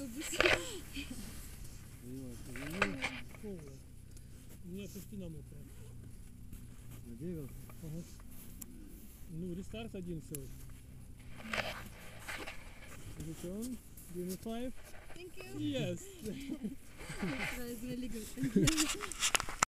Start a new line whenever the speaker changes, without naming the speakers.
У меня вся спина Ну, рестарт один всего. Зачем? it on? Five?
Thank you.
Yes.